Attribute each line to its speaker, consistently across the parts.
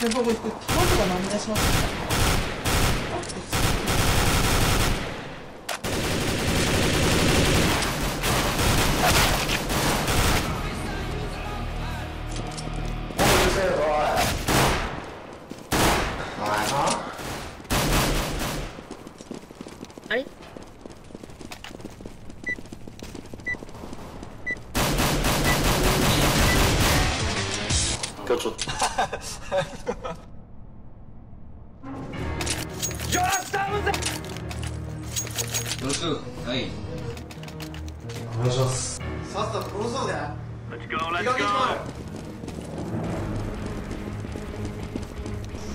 Speaker 1: で僕僕ボスが何出します。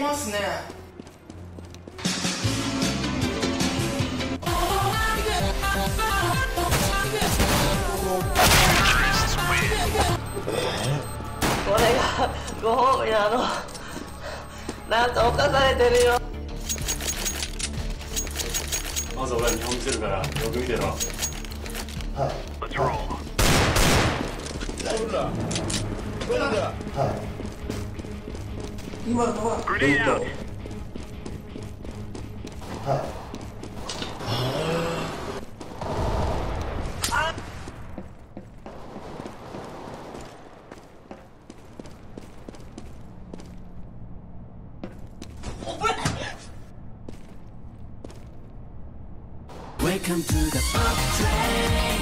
Speaker 2: りますね。
Speaker 1: これがご褒美なの。なんか犯されてるよ。
Speaker 3: まず俺は日本見せるからよく見てろ。
Speaker 4: Let's roll.
Speaker 2: 今のは
Speaker 4: Welcome to the pop train,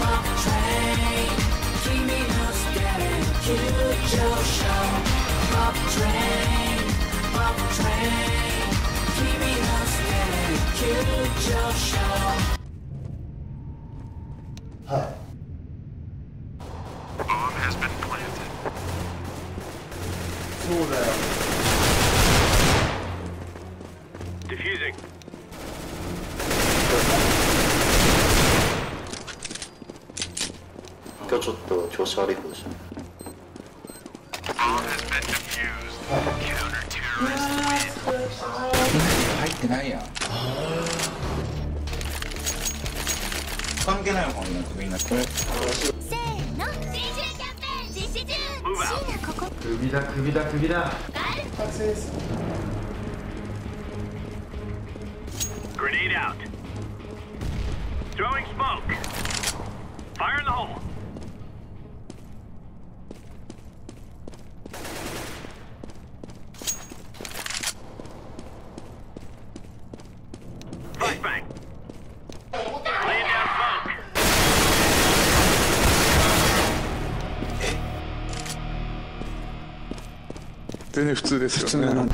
Speaker 4: pop train.
Speaker 5: Getting cute, show. Keep train, pop train. 関係ないもんねみんなこれ
Speaker 6: せーの新春キャンペーン実施中
Speaker 4: Move out.
Speaker 6: 椎名ここ
Speaker 2: 首だ首だ首だ
Speaker 6: ある
Speaker 2: 作戦です
Speaker 4: Grenade out. Throwing smoke. Fire in the hole.
Speaker 7: 普通ですよね。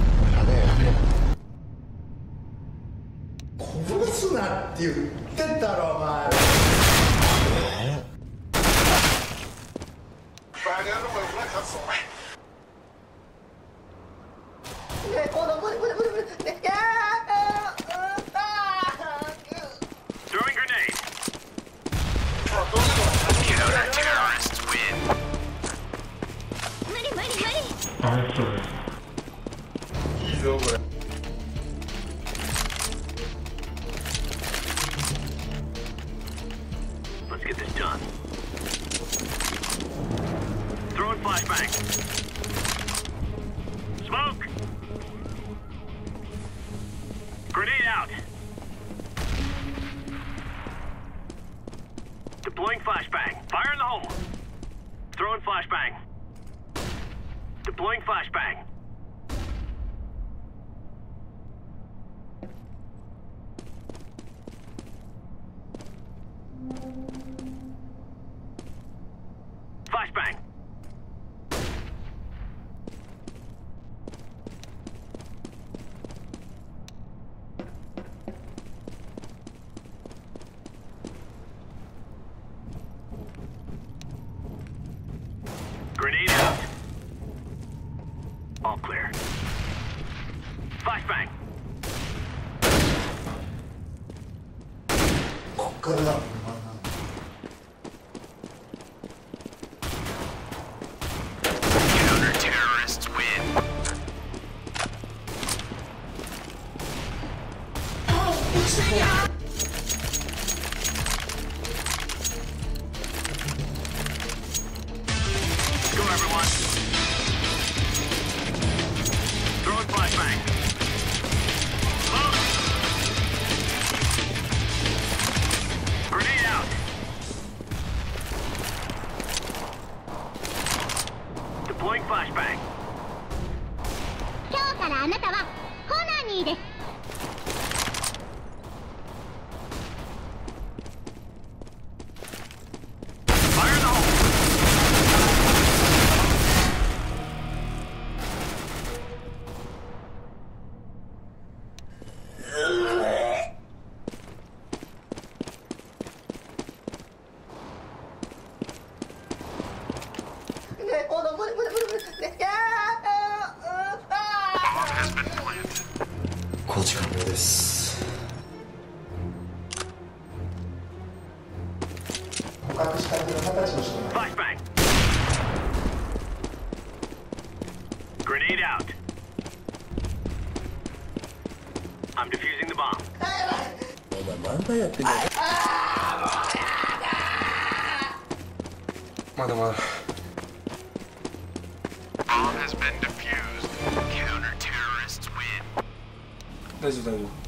Speaker 8: 捕獲したての二十歳の人が
Speaker 4: Flashbang. Grenade out. I'm defusing the bomb.
Speaker 9: まだまだ
Speaker 4: Bomb has been defused. Counter-terrorists win.
Speaker 9: 大丈夫大丈夫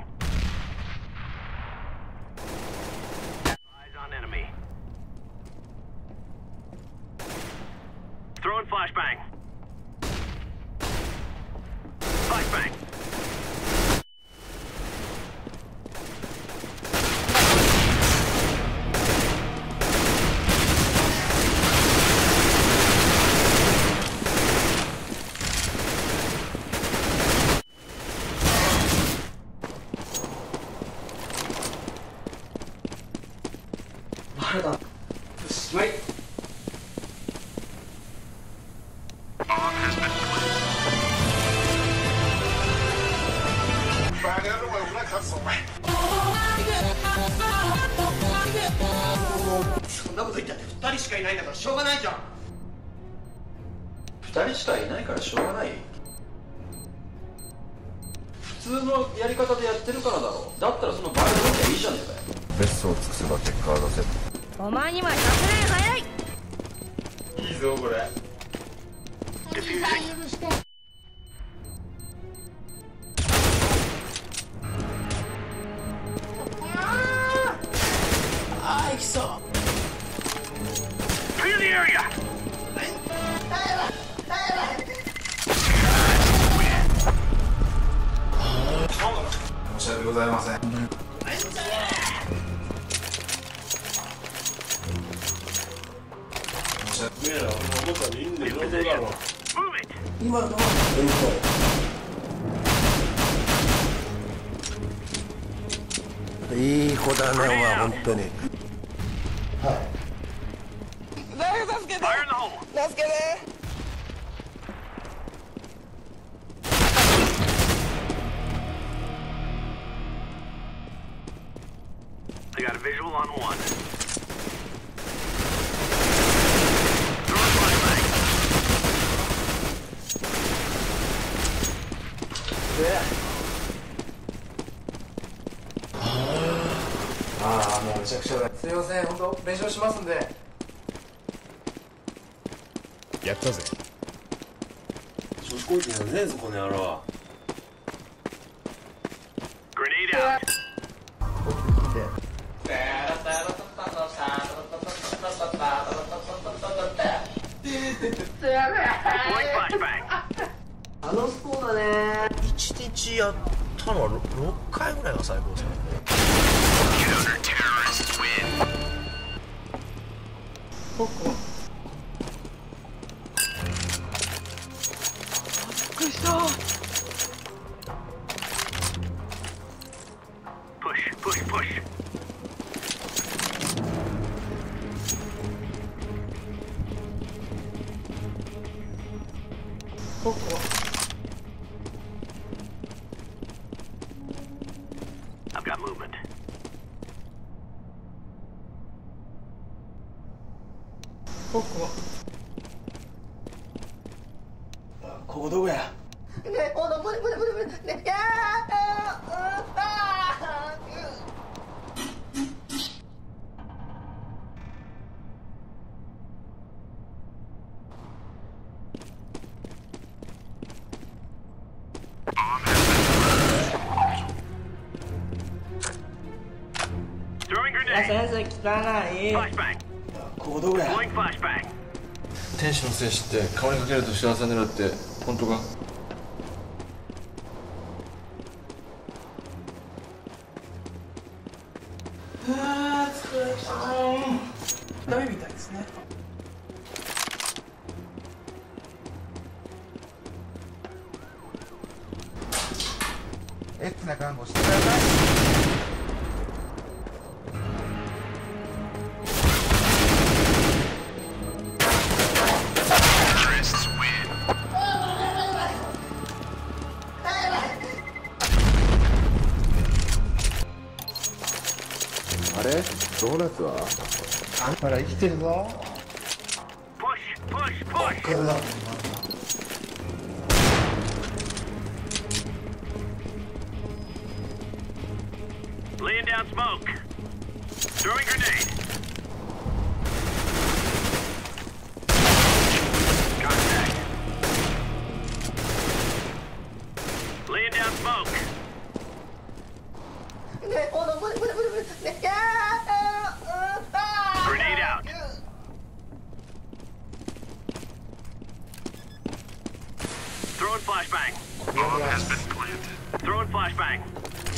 Speaker 10: なこと言ったって二人しかいないんだからしょうがないじゃん。
Speaker 3: 二人しかいないからしょうがない。普通のやり方でやってるからだろだったらその倍取りゃいいじゃねえかよ。
Speaker 11: ベストを尽くせば結果は出せる。
Speaker 6: お前には100年早い。
Speaker 4: Defusing.
Speaker 6: 許して。
Speaker 4: Clear the area.
Speaker 5: 申し訳ござい
Speaker 3: いやもう僕はいいんで上手だろ
Speaker 4: Move it.
Speaker 8: 今のは弁
Speaker 11: いい子だねお前本当に
Speaker 4: Fire in the hole.
Speaker 8: Let's get
Speaker 12: it. ったぜ
Speaker 13: 調子こいてねえぞこの野郎
Speaker 4: Grenade out.
Speaker 7: あのスコーだね
Speaker 13: 1日やったのは 6, 回ぐらいが最高ですね
Speaker 7: ほんと無理無理無理無理ねいやーあーあー
Speaker 6: い
Speaker 4: Throwing
Speaker 6: や
Speaker 4: grenade.
Speaker 6: 先生汚い
Speaker 13: や
Speaker 4: Deploying flashbang.
Speaker 9: 天使の精子って顔にかけると幸せになるって本当か？
Speaker 12: ドーナツは？
Speaker 8: ほら生きてるぞ
Speaker 4: Throwing flashbang.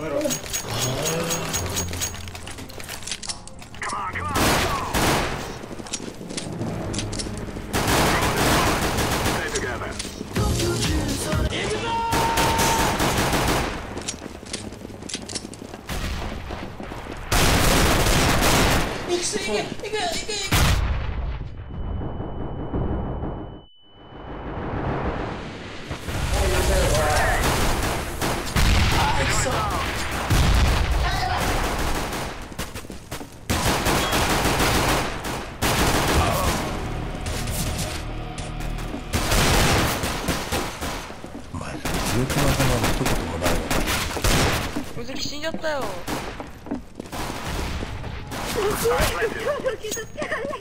Speaker 6: Madero.
Speaker 14: Jesus.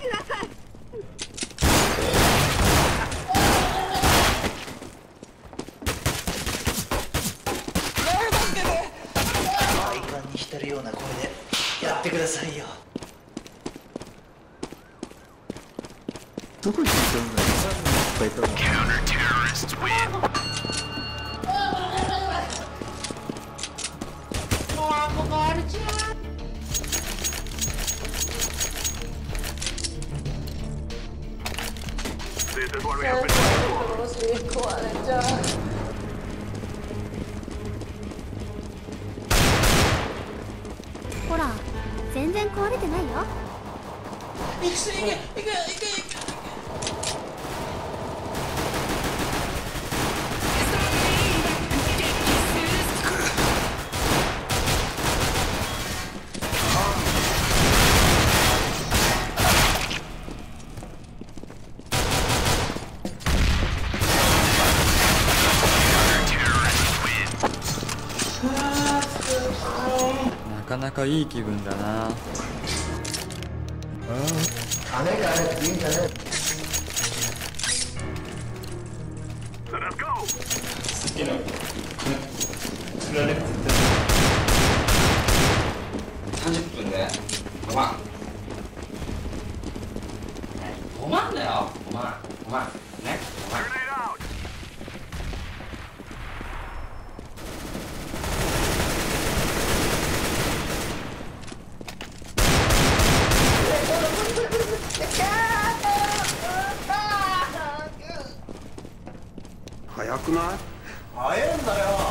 Speaker 14: かいい気分だな。
Speaker 8: 金があれ？って言うんじゃね
Speaker 4: え
Speaker 11: 早くない？
Speaker 8: 早いんだよ。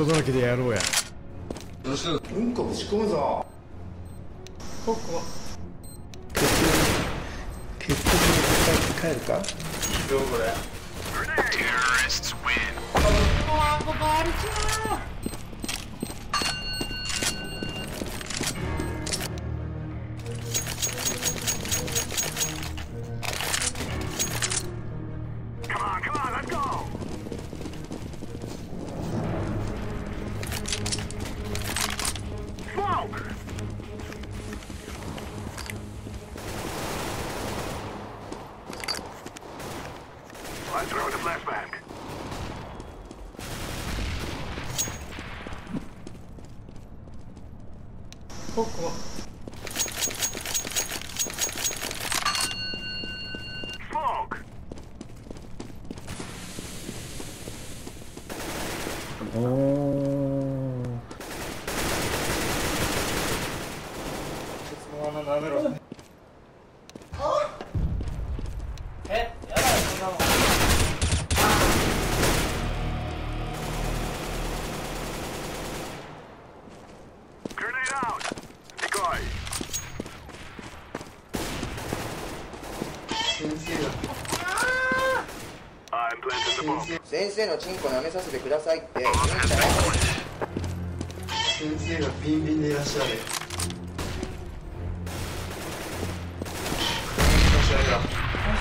Speaker 9: クソだらけでやろうや。
Speaker 8: うんこぶち込むぞ。
Speaker 1: ここ
Speaker 11: 結局帰って帰るか？
Speaker 5: いいぞこれ
Speaker 4: ？Terrorists win.
Speaker 5: 鉄の穴舐めろ。
Speaker 1: えやだよそんなもん.
Speaker 10: 先生のチンコ舐めさせてくださいって.
Speaker 8: 先生がビンビンでいらっしゃる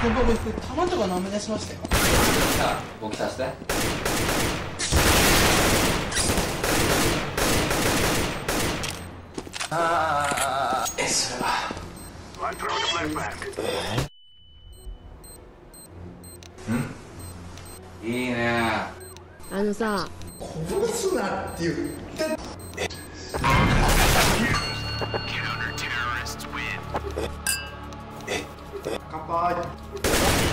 Speaker 1: 先輩僕玉とか舐め出しましたよ。
Speaker 15: さあ僕させて。ああえそれは。
Speaker 4: a flashbang.
Speaker 15: いいね。
Speaker 6: あのさ。
Speaker 8: こぼすなって言って。
Speaker 4: terrorists win.
Speaker 8: 乾杯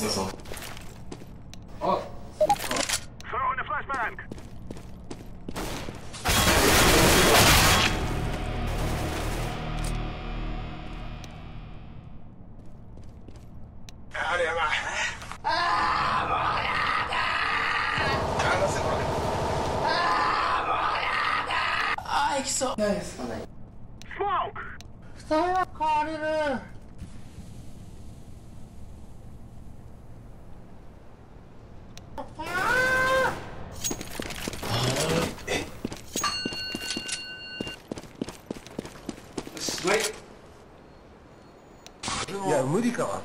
Speaker 10: そう
Speaker 1: そう。
Speaker 15: あ
Speaker 1: あいきそ
Speaker 4: う。ス
Speaker 16: モ
Speaker 11: ーク。人は変われる。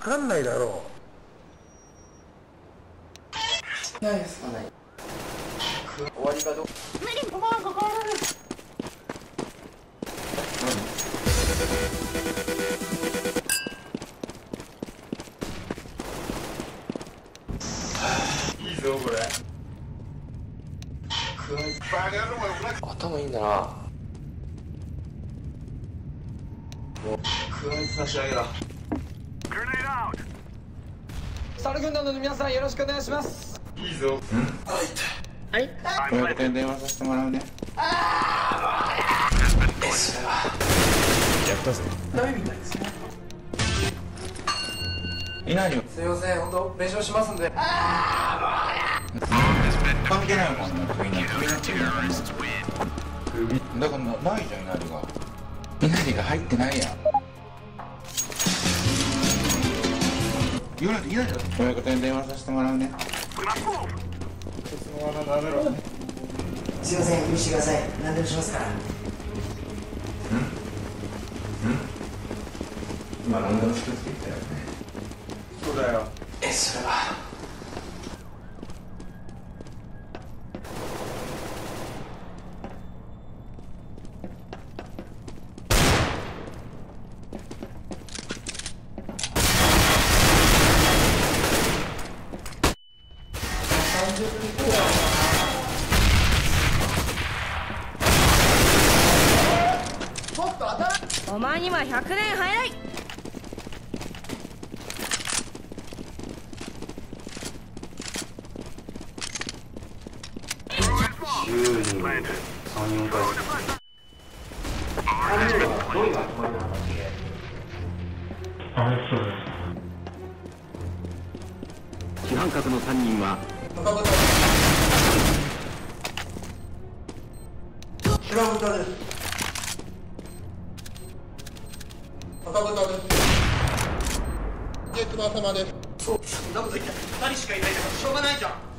Speaker 3: かわかんないだろ
Speaker 1: ないです
Speaker 4: ない
Speaker 8: 終わりかどう？
Speaker 5: いいぞこれ。
Speaker 8: 頭いいんだな。もう食わいつな仕上げだスタル軍団の皆さんよろしくお願いします。
Speaker 5: いいぞ。
Speaker 16: I'm
Speaker 5: 親方に電話させてもらうね。
Speaker 15: やったぜ。
Speaker 1: ダメみたいですね。
Speaker 5: 稲荷
Speaker 8: すいません本当弁償しますんで。
Speaker 5: 関係ないもんね首に首のっていうのがもう首だからないじゃん稲荷が。稲荷が入ってないやん言わないと稲荷だ親方に電話させてもらうね
Speaker 4: すいません許してください何でもしますから
Speaker 5: まあ何でも作っていったよねそうだよ
Speaker 8: えそれは
Speaker 6: お前には100年早い
Speaker 16: Planted.
Speaker 3: 主犯格の3人は
Speaker 11: 白豚です赤豚ですジェクマ様です。
Speaker 4: そんなこと言って2人しかいないんだからしょうがないじゃん。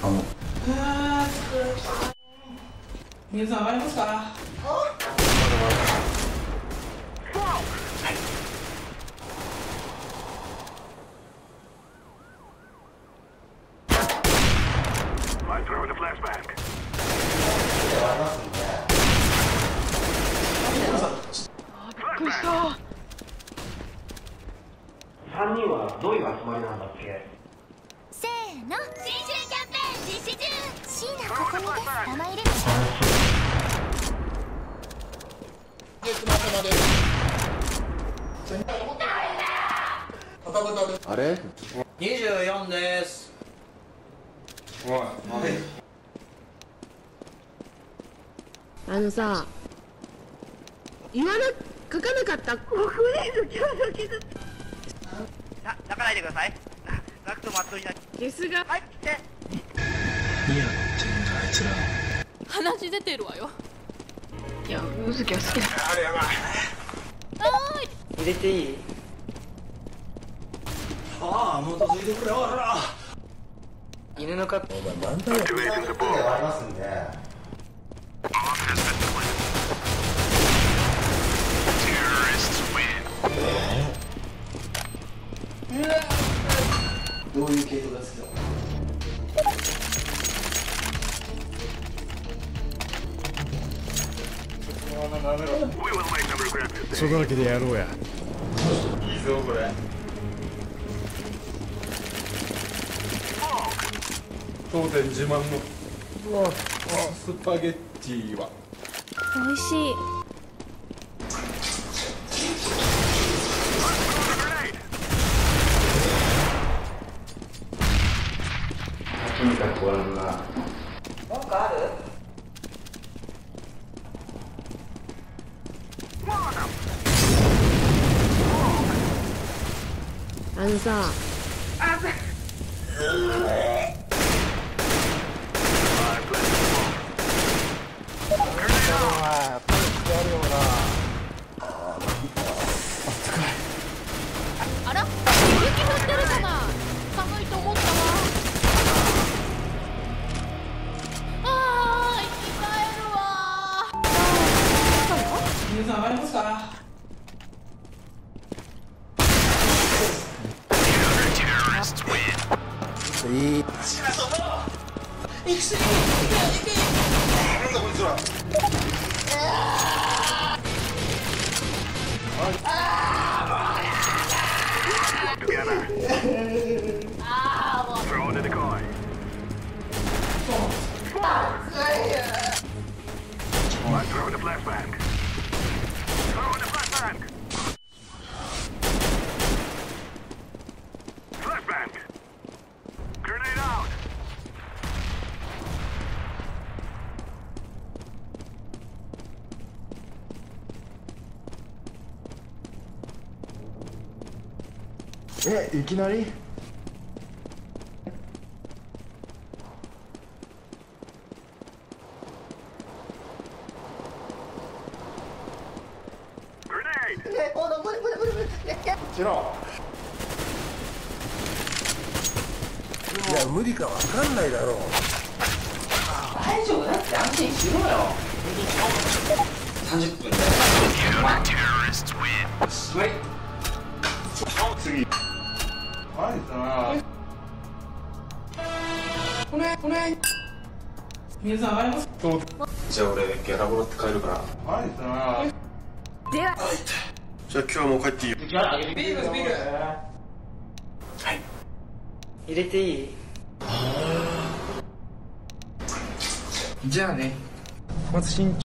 Speaker 16: Calma. Ah, Deus, não vai buscar.
Speaker 1: あ
Speaker 6: の
Speaker 7: さ言わな書かなかった？国連の協力
Speaker 4: な泣かないでください。な泣くとまっとうになる。
Speaker 7: ゲスが。
Speaker 4: はい来て。
Speaker 7: 話出てるわよ。いやうずきは好きだ。
Speaker 5: あれやばい。
Speaker 4: 入れていい？
Speaker 8: ああもう続いてくれおら。
Speaker 4: 犬の格好
Speaker 16: Activating the bomb.
Speaker 11: ありますんで
Speaker 4: どういう系統が好きだ
Speaker 11: ジェクマ
Speaker 17: We will make them regret this
Speaker 9: クソだらけでやろうや。
Speaker 4: いいぞこれ。当店自慢の。スパゲッティは。
Speaker 6: 美味しい
Speaker 5: とにかく終わらんな
Speaker 1: 文句ある？
Speaker 18: あのさ
Speaker 1: 皆さん上がりますか？
Speaker 11: いい。
Speaker 1: 行き過ぎ
Speaker 4: なんだこい
Speaker 8: いきなり？
Speaker 7: ねほら無理無理無理無理ねや
Speaker 4: チロ
Speaker 11: いや無理かわかんないだろう
Speaker 1: 大丈夫だって安心しろよ30分ではい
Speaker 4: 次マジだな
Speaker 1: これこれ皆さん上がります
Speaker 3: じゃあ俺ギャラもらって帰るから
Speaker 4: マジだな
Speaker 6: では
Speaker 3: じゃあ今日はもう帰ってい。い。よギャラ
Speaker 1: ビールビールはい。入れてい。い。
Speaker 9: じゃあねまず身